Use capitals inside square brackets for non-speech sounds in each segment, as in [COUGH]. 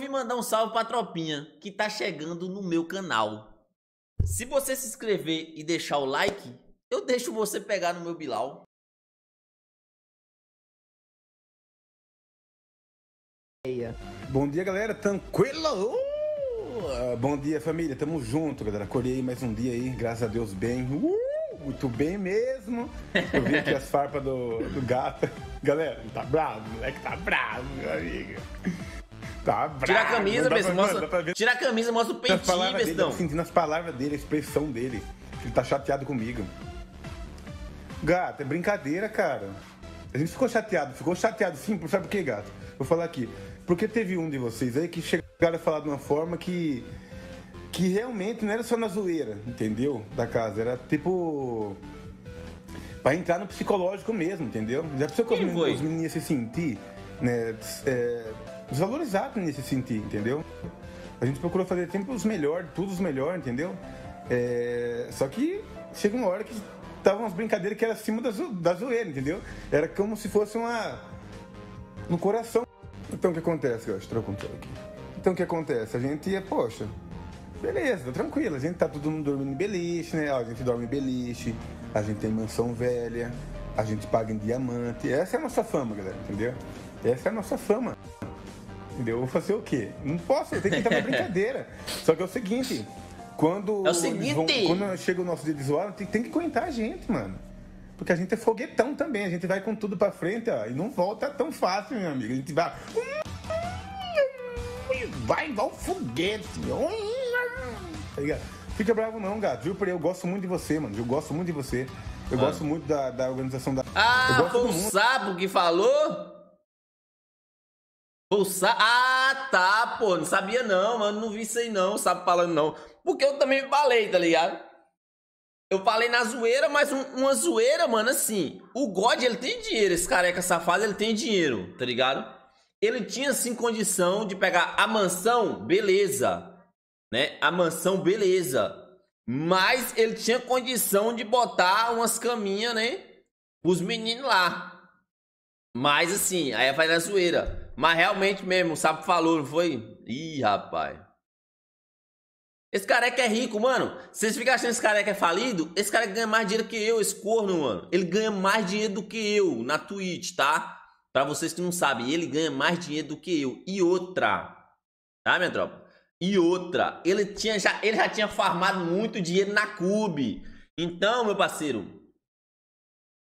vim mandar um salve pra tropinha que tá chegando no meu canal. Se você se inscrever e deixar o like, eu deixo você pegar no meu Bilal. Bom dia, galera. Tranquilo? Uh, bom dia, família. Tamo junto, galera. Acordei mais um dia aí, graças a Deus, bem. Uh, muito bem mesmo. Eu vi aqui as farpas do, do gato. Galera, tá bravo, moleque tá bravo, meu amigo. Tá bravo. Tira a camisa, bestão. Mostra, pra tira a camisa, mostra o peitinho, bestão. tô sentindo as palavras dele, a expressão dele. Ele tá chateado comigo. Gato, é brincadeira, cara. A gente ficou chateado, ficou chateado sim, sabe por quê, gato? Vou falar aqui. Porque teve um de vocês aí que chegaram a falar de uma forma que. que realmente não era só na zoeira, entendeu? Da casa. Era tipo. Pra entrar no psicológico mesmo, entendeu? Já pensou que os meninos, se sentir, né? É, desvalorizados iam se sentir, entendeu? A gente procurou fazer sempre os melhores, tudo os melhores, entendeu? É, só que chega uma hora que estavam umas brincadeiras que era acima da, da zoeira, entendeu? Era como se fosse uma. no coração. Então o que acontece, eu acho? Trocar um aqui. Então o que acontece? A gente ia, poxa, beleza, tá tranquilo. A gente tá todo mundo dormindo em beliche, né? A gente dorme em beliche, a gente tem mansão velha, a gente paga em diamante. Essa é a nossa fama, galera, entendeu? Essa é a nossa fama. Entendeu? Eu vou fazer o quê? Não posso, eu tenho que entrar na [LAUGHS] brincadeira. Só que é o seguinte, quando, É o seguinte! vão- quando chega o nosso dia de zoar, tem, tem que aguentar a gente, mano. Porque a gente é foguetão também, a gente vai com tudo pra frente, ó, e não volta tão fácil, meu amigo. A gente vai. Vai igual foguete. Tá ligado? Fica bravo não, gato. Viu, eu gosto muito de você, mano. Eu gosto muito de você. Eu Mano. gosto muito da, da organização da. Ah, foi o mundo. Sapo que falou? Foi o Sa... Ah, tá, pô. Não sabia não, mano. Não vi isso aí não, Sapo falando não. Porque eu também me balei, tá ligado? Eu falei na zoeira, mas um- uma zoeira, mano, assim. O God, ele tem dinheiro. Esse careca safado, ele tem dinheiro, tá ligado? Ele tinha, sim, condição de pegar a mansão, beleza. Né? A mansão, beleza. Mas ele tinha condição de botar umas caminhas, né? Os meninos lá. Mas assim, aí vai na zoeira. Mas realmente mesmo, o Sapo falou, não foi? Ih, rapaz. Esse careca é rico, mano. Vocês ficam achando que esse careca é falido? Esse cara ganha mais dinheiro que eu, esse corno, mano. Ele ganha mais dinheiro do que eu na Twitch, tá? Pra vocês que não sabem, ele ganha mais dinheiro do que eu. E outra, tá, minha tropa? E outra, ele, tinha já, ele já tinha farmado muito dinheiro na Cube. Então, meu parceiro,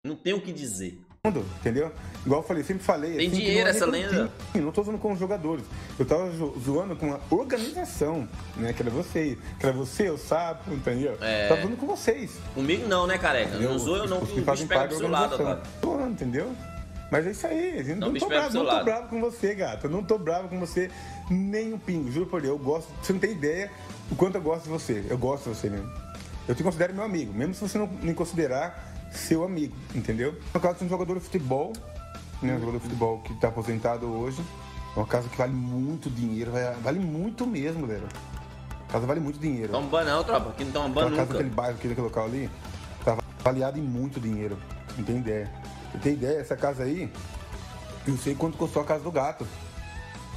não tem o que dizer. Mundo, entendeu? Igual eu falei, sempre falei. Tem assim, dinheiro essa lenda? Não tô zoando com os jogadores. Eu tava zo- zoando com a organização, né? Que era vocês. Que era você, o sapo, entendeu? É. Tava zoando com vocês. Comigo não, né, careca? entendeu? Não sou eu não, Os que fazem parte da seu lado, cara. Tô zoando, entendeu? Mas é isso aí, Não, não, tô bravo, não tô bravo com você, gato. Eu não tô bravo com você nem um pingo, juro por Deus. Eu gosto, você não tem ideia o quanto eu gosto de você. Eu gosto de você mesmo. Eu te considero meu amigo, mesmo se você não me considerar seu amigo, entendeu? No caso de um jogador de futebol, né? Um jogador de futebol que tá aposentado hoje. É uma casa que vale muito dinheiro, vale muito mesmo, galera. A casa vale muito dinheiro. Toma ban não, tropa. Aqui não toma ban Aquela casa daquele nunca. bairro, aquele local ali, tá avaliado em muito dinheiro. Não tem ideia. Eu tenho ideia, essa casa aí, eu sei quanto custou a casa do gato.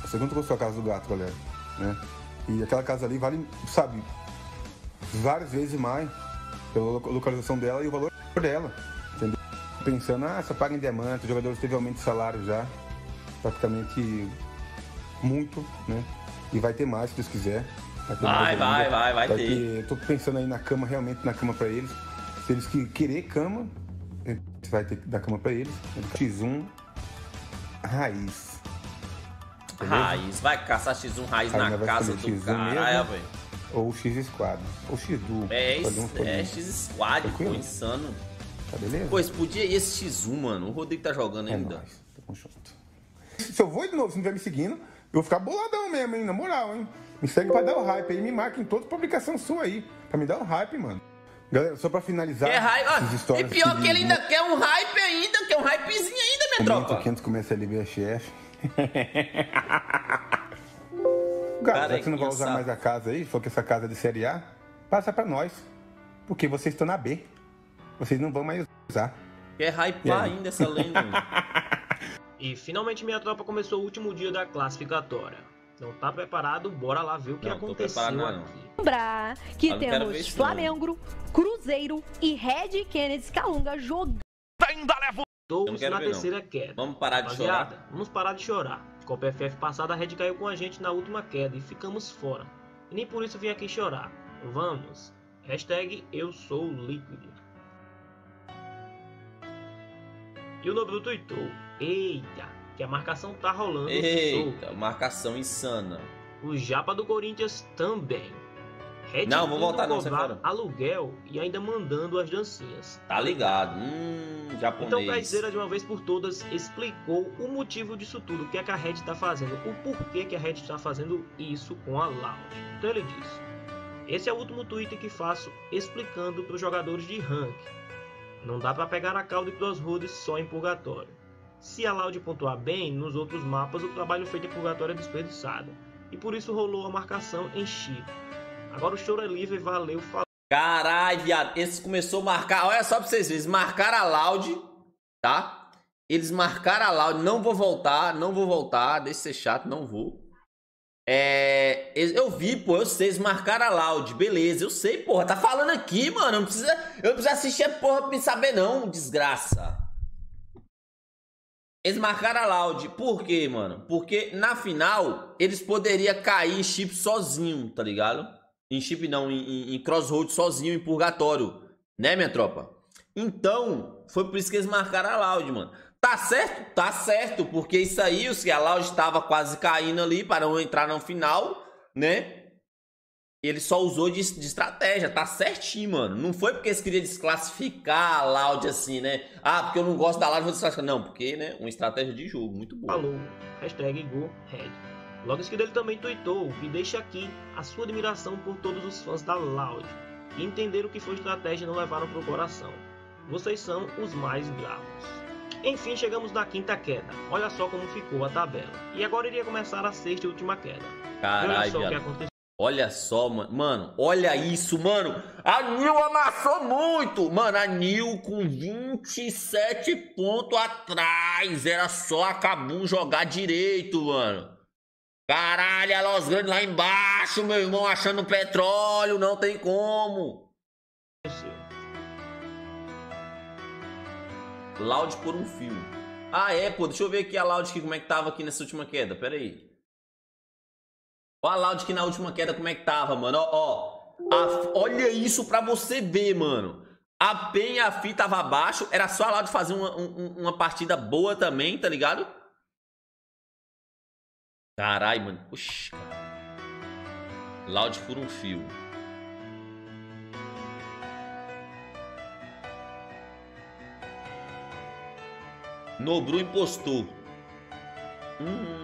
Eu sei quanto custou a casa do gato, galera. Né? E aquela casa ali vale, sabe, várias vezes mais pela loca- localização dela e o valor dela. Entendeu? Pensando, ah, você paga em diamante, o jogador teve aumento de salário já. Praticamente muito, né? E vai ter mais, se Deus quiser. ter Vai, vai, ainda. vai, vai ter. Eu tô pensando aí na cama, realmente na cama pra eles. Se eles que querer cama, vai ter que dar cama pra eles. X1 raiz. Beleza? Raiz. Vai caçar X1 raiz Aí na vai casa do X1 caralho, mesmo. velho. Ou X Squad. Ou X Duo. É, um, esse, escolhe é. X Squad, pô, insano. Tá beleza? Pô, esse podia ir esse X1, mano. O Rodrigo tá jogando É ainda. nóis. Tamo junto. Se eu vou de novo, se não estiver me seguindo, eu vou ficar boladão mesmo, hein? Na moral, hein? Me segue pra dar o hype aí. Me marca em toda publicação sua aí. Pra me dar o hype, mano. Galera, só pra finalizar. É hype. ó, E pior que ele ainda quer um hype ainda, quer um hypezinho ainda, minha Comenta tropa. aqui antes de começar a LBFF. [LAUGHS] Já que você não vai usar mais a casa aí, falou que essa casa é de Série A, passa pra nós. Porque vocês estão na B. Vocês não vão mais usar. Quer hypar ainda essa lenda. [LAUGHS] E finalmente minha tropa começou o último dia da classificatória. Não tá preparado? Bora lá ver o que Não, aconteceu não. aqui. lembrar que Eu temos. Flamengo, Cruzeiro e Red Kennedy Calunga jogando. Quero na ver, não. terceira queda. Vamos parar de Rapaziada, chorar. vamos parar de chorar. Copa FF passada, a Red caiu com a gente na última queda e ficamos fora. E nem por isso vim aqui chorar. Vamos. Hashtag eu sou líquido. E o Nobru tweetou. Eita, que a marcação tá rolando. solta. Eita, marcação insana. O Japa do Corinthians também. Não, vou voltar não, cobrar aluguel e ainda mandando as dancinhas. Tá ligado? Hum, Então, japonês. Kaizeira, de uma vez por todas, explicou o motivo disso tudo, o que, é que a Red está fazendo, o porquê que a Red está fazendo isso com a Loud. Então ele disse: Esse é o último tweet que faço explicando para os jogadores de rank. Não dá para pegar a cauda e crossroads só em purgatório. Se a Loud pontuar bem, nos outros mapas o trabalho feito em purgatório é desperdiçado. E por isso rolou a marcação em chip. Agora o choro é livre, valeu, falou. Caralho, viado. Esse começou a marcar. Olha só pra vocês verem. Eles marcaram a Loud, tá? Eles marcaram a Loud. Não vou voltar, não vou voltar. Deixa de ser chato, não vou. É. Eu vi, pô, eu sei. Eles marcaram a Loud. Beleza, eu sei, porra. Tá falando aqui, mano. Não precisa, eu não preciso assistir a porra pra me saber, não. Desgraça. Eles marcaram a Loud. Por quê, mano? Porque na final eles poderiam cair em chip sozinho, tá ligado? Em chip não, em, em, crossroad sozinho, em purgatório. Né, minha tropa? Então, foi por isso que eles marcaram a Loud, mano. Tá certo? Tá certo, porque isso aí, os que a Loud estava quase caindo ali para não entrar no final, né? Ele só usou de, de estratégia, tá certinho, mano. Não foi porque eles queriam desclassificar a Loud assim, né? Ah, porque eu não gosto da Loud, vou desclassificar. Não, porque, né? Uma estratégia de jogo muito boa. falou, hashtag GoRed. Logo em seguida ele também tweetou e deixa aqui a sua admiração por todos os fãs da Loud, que entenderam que foi estratégia e não levaram pro coração. Vocês são os mais bravos. Enfim, chegamos na quinta queda. Olha só como ficou a tabela. E agora iria começar a sexta e última queda. E olha Caralho, só o que aconteceu. Olha só, mano. Mano, olha isso, mano. A Nil amassou muito. Mano, a Nil com 27 pontos atrás. Era só a Cabum jogar direito, mano. Caralho, a Los Grandes lá embaixo, meu irmão, achando petróleo. Não tem como. Loud por um fio. Ah, é, pô. Deixa eu ver aqui a Loud aqui, como é que tava aqui nessa última queda. Pera aí. Olha a Loud aqui na última queda, como é que tava, mano. Ó, ó. A- olha isso pra você ver, mano. A PEN e a FI tava abaixo. Era só a Loud fazer uma, um- uma partida boa também, tá ligado? Caralho, mano. Oxi, cara. Loud por um fio. Nobru impostor. Hum.